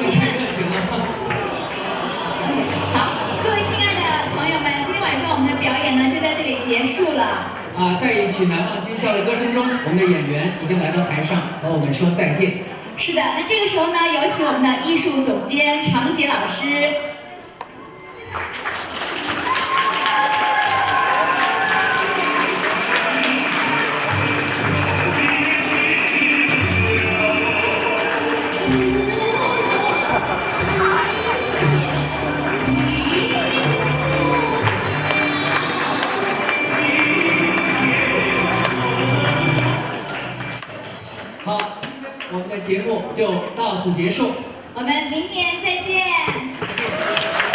各位亲爱的，好，各位亲爱的朋友们，今天晚上我们的表演呢就在这里结束了。啊，在一曲难忘今宵的歌声中，我们的演员已经来到台上和我们说再见。是的，那这个时候呢，有请我们的艺术总监常杰老师。到此结束。我们明年再见。